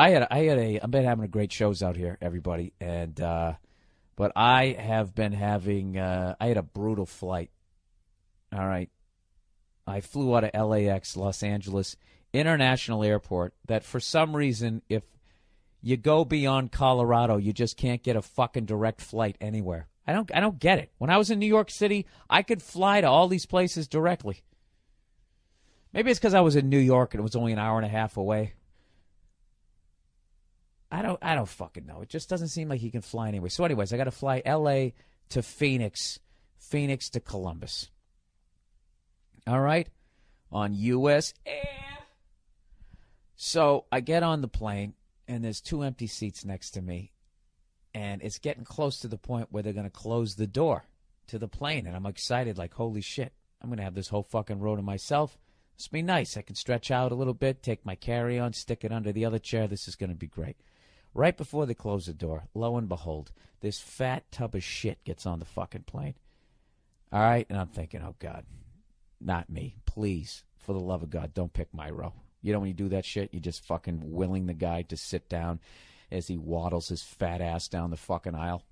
I had I had a I've been having a great shows out here, everybody, and uh, but I have been having uh, I had a brutal flight. All right, I flew out of LAX, Los Angeles International Airport. That for some reason, if you go beyond Colorado, you just can't get a fucking direct flight anywhere. I don't I don't get it. When I was in New York City, I could fly to all these places directly. Maybe it's because I was in New York and it was only an hour and a half away. I don't I don't fucking know. It just doesn't seem like he can fly anyway. So anyways, I got to fly LA to Phoenix, Phoenix to Columbus. All right? On US Air. So, I get on the plane and there's two empty seats next to me and it's getting close to the point where they're going to close the door to the plane and I'm excited like holy shit. I'm going to have this whole fucking row to myself. This be nice. I can stretch out a little bit, take my carry on, stick it under the other chair. This is going to be great. Right before they close the door, lo and behold, this fat tub of shit gets on the fucking plane. All right, and I'm thinking, oh God, not me. Please, for the love of God, don't pick my row. You know when you do that shit, you're just fucking willing the guy to sit down as he waddles his fat ass down the fucking aisle.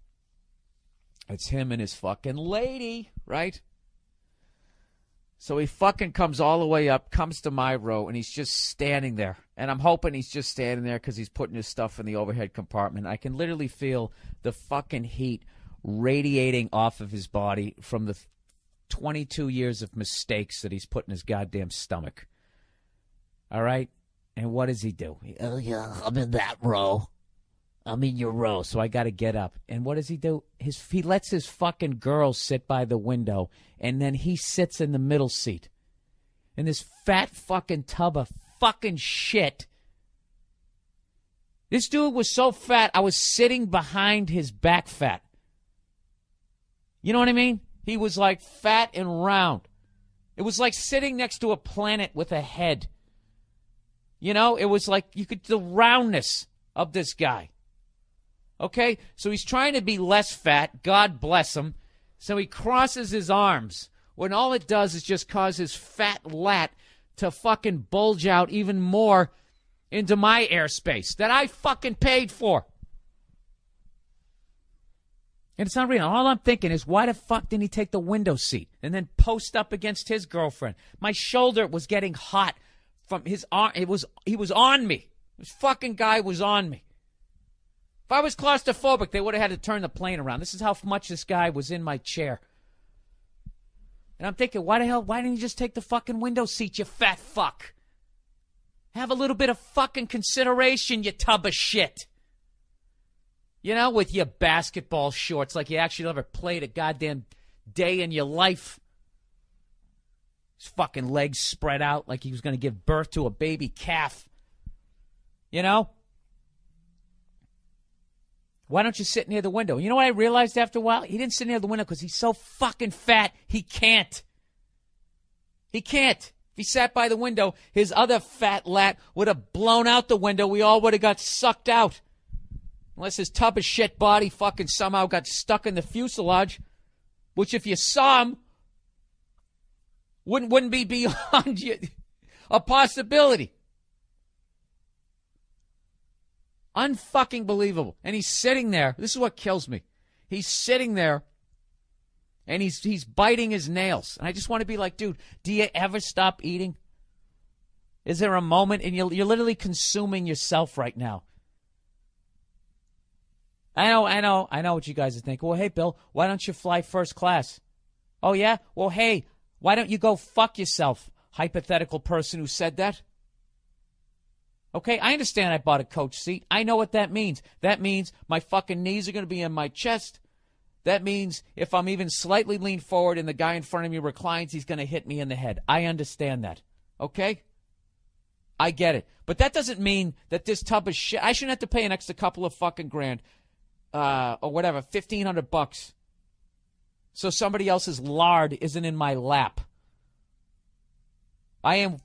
It's him and his fucking lady, right? So he fucking comes all the way up, comes to my row, and he's just standing there. And I'm hoping he's just standing there because he's putting his stuff in the overhead compartment. I can literally feel the fucking heat radiating off of his body from the 22 years of mistakes that he's put in his goddamn stomach. All right? And what does he do? Oh, yeah, I'm in that row. I'm in your row, so I got to get up. And what does he do? His he lets his fucking girl sit by the window, and then he sits in the middle seat. In this fat fucking tub of fucking shit. This dude was so fat, I was sitting behind his back fat. You know what I mean? He was like fat and round. It was like sitting next to a planet with a head. You know, it was like you could the roundness of this guy. Okay? So he's trying to be less fat. God bless him. So he crosses his arms when all it does is just cause his fat lat to fucking bulge out even more into my airspace that I fucking paid for. And it's not real. All I'm thinking is, why the fuck didn't he take the window seat and then post up against his girlfriend? My shoulder was getting hot from his arm. It was he was on me. This fucking guy was on me. If I was claustrophobic, they would have had to turn the plane around. This is how much this guy was in my chair. And I'm thinking, why the hell, why didn't you just take the fucking window seat, you fat fuck? Have a little bit of fucking consideration, you tub of shit. You know, with your basketball shorts, like you actually never played a goddamn day in your life. His fucking legs spread out like he was going to give birth to a baby calf. You know? Why don't you sit near the window? You know what I realized after a while? He didn't sit near the window because he's so fucking fat, he can't. He can't. If he sat by the window, his other fat lat would have blown out the window. We all would have got sucked out. Unless his tub of shit body fucking somehow got stuck in the fuselage, which if you saw him, wouldn't, wouldn't be beyond you, a possibility. Unfucking believable. And he's sitting there. This is what kills me. He's sitting there and he's he's biting his nails. And I just want to be like, dude, do you ever stop eating? Is there a moment and you're, you're literally consuming yourself right now? I know, I know, I know what you guys are thinking. Well, hey, Bill, why don't you fly first class? Oh, yeah? Well, hey, why don't you go fuck yourself, hypothetical person who said that? Okay, I understand I bought a coach seat. I know what that means. That means my fucking knees are going to be in my chest. That means if I'm even slightly leaned forward and the guy in front of me reclines, he's going to hit me in the head. I understand that. Okay? I get it. But that doesn't mean that this tub of shit, I shouldn't have to pay an extra couple of fucking grand, uh, or whatever, 1500 bucks. So somebody else's lard isn't in my lap. I am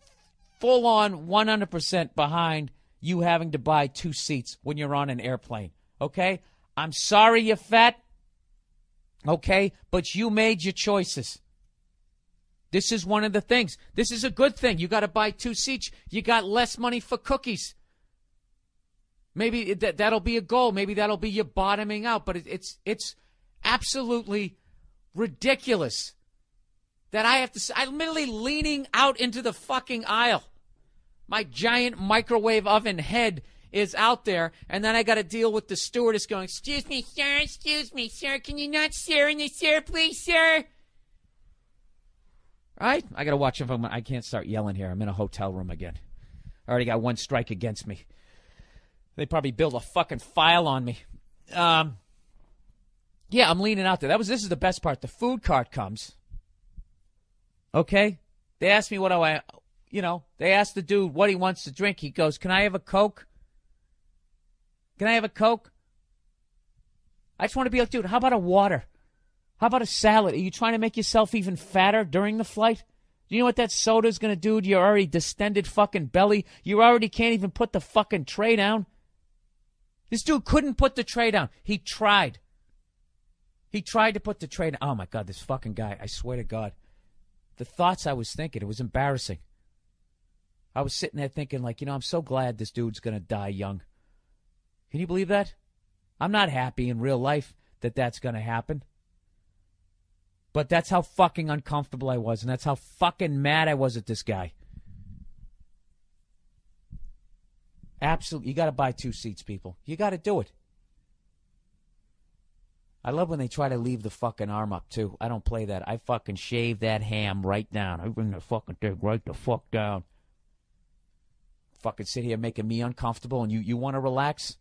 full on 100% behind you having to buy two seats when you're on an airplane. Okay? I'm sorry you're fat. Okay? But you made your choices. This is one of the things. This is a good thing. You got to buy two seats. You got less money for cookies. Maybe that that'll be a goal. Maybe that'll be you bottoming out. But it, it's it's absolutely ridiculous that I have to. I'm literally leaning out into the fucking aisle. My giant microwave oven head is out there, and then I got to deal with the stewardess going, "Excuse me, sir. Excuse me, sir. Can you not share in this, sir, please, sir?" Right? I got to watch if I'm. I can't start yelling here. I'm in a hotel room again. I already got one strike against me. They probably build a fucking file on me. Um, yeah, I'm leaning out there. That was this is the best part. The food cart comes. Okay, they asked me what do I, you know, they asked the dude what he wants to drink. He goes, "Can I have a coke? Can I have a coke?" I just want to be like, dude, how about a water? How about a salad? Are you trying to make yourself even fatter during the flight? Do you know what that soda's going to do to your already distended fucking belly? You already can't even put the fucking tray down. This dude couldn't put the tray down. He tried. He tried to put the tray down. Oh my God, this fucking guy. I swear to God. The thoughts I was thinking, it was embarrassing. I was sitting there thinking, like, you know, I'm so glad this dude's going to die young. Can you believe that? I'm not happy in real life that that's going to happen. But that's how fucking uncomfortable I was, and that's how fucking mad I was at this guy. Absolutely. You got to buy two seats, people. You got to do it. I love when they try to leave the fucking arm up, too. I don't play that. I fucking shave that ham right down. I bring the fucking thing right the fuck down. Fucking sit here making me uncomfortable and you, you want to relax?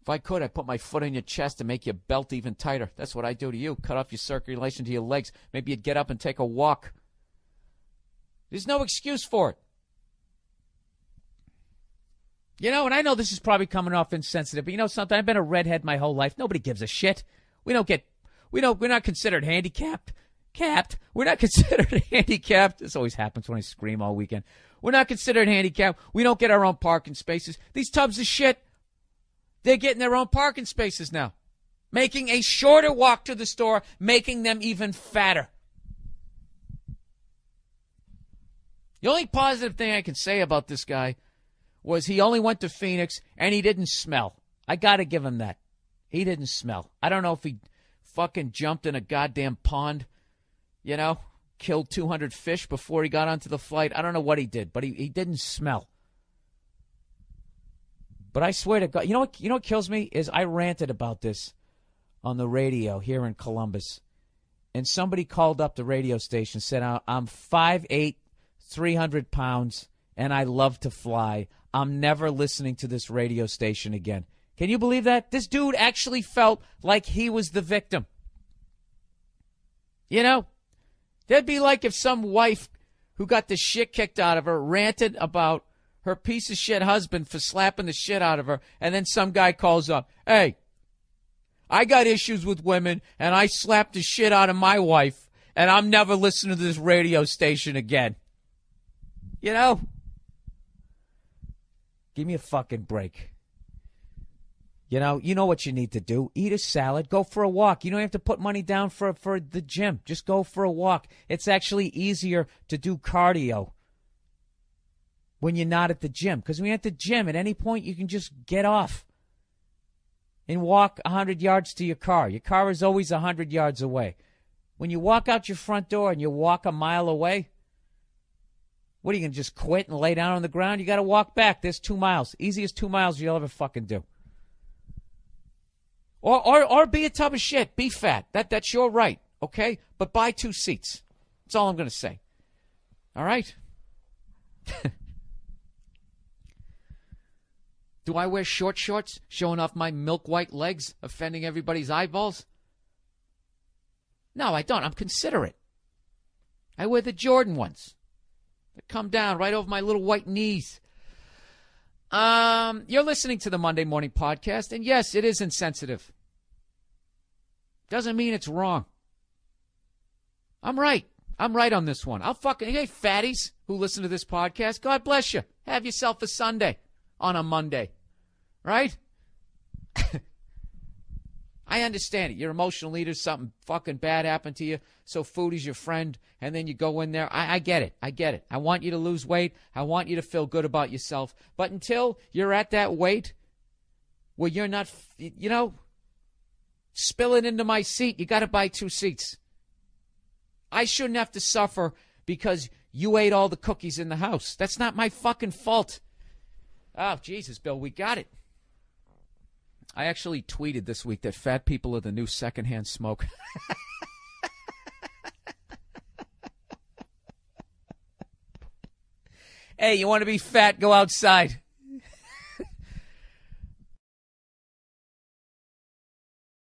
If I could, I'd put my foot on your chest and make your belt even tighter. That's what I do to you. Cut off your circulation to your legs. Maybe you'd get up and take a walk. There's no excuse for it. You know, and I know this is probably coming off insensitive, but you know something? I've been a redhead my whole life. Nobody gives a shit. We don't get, we don't, we're not considered handicapped. Capped. We're not considered handicapped. This always happens when I scream all weekend. We're not considered handicapped. We don't get our own parking spaces. These tubs of shit, they're getting their own parking spaces now. Making a shorter walk to the store, making them even fatter. The only positive thing I can say about this guy was he only went to Phoenix and he didn't smell. I got to give him that. He didn't smell. I don't know if he fucking jumped in a goddamn pond, you know, killed 200 fish before he got onto the flight. I don't know what he did, but he, he didn't smell. But I swear to God, you know what? You know what kills me is I ranted about this on the radio here in Columbus, and somebody called up the radio station said, "I'm five eight, three hundred pounds, and I love to fly. I'm never listening to this radio station again. Can you believe that? This dude actually felt like he was the victim. You know, that'd be like if some wife who got the shit kicked out of her ranted about her piece of shit husband for slapping the shit out of her, and then some guy calls up, Hey, I got issues with women, and I slapped the shit out of my wife, and I'm never listening to this radio station again. You know? Give me a fucking break. You know, you know what you need to do. Eat a salad, go for a walk. You don't have to put money down for for the gym. Just go for a walk. It's actually easier to do cardio when you're not at the gym because when you're at the gym at any point you can just get off and walk 100 yards to your car. Your car is always 100 yards away. When you walk out your front door and you walk a mile away, what are you going to just quit and lay down on the ground? You got to walk back. There's two miles. Easiest two miles you'll ever fucking do. Or, or, or be a tub of shit. Be fat. That, that's your right. Okay? But buy two seats. That's all I'm going to say. All right? Do I wear short shorts showing off my milk white legs, offending everybody's eyeballs? No, I don't. I'm considerate. I wear the Jordan ones. They come down right over my little white knees. Um, you're listening to the Monday Morning Podcast, and yes, it is insensitive. Doesn't mean it's wrong. I'm right. I'm right on this one. I'll fucking hey fatties who listen to this podcast. God bless you. Have yourself a sundae on a Monday, right? I understand it. You're emotional leader. Something fucking bad happened to you. So food is your friend. And then you go in there. I, I get it. I get it. I want you to lose weight. I want you to feel good about yourself. But until you're at that weight where you're not, you know, spilling into my seat, you got to buy two seats. I shouldn't have to suffer because you ate all the cookies in the house. That's not my fucking fault. Oh, Jesus, Bill, we got it. I actually tweeted this week that fat people are the new secondhand smoke. hey, you want to be fat? Go outside.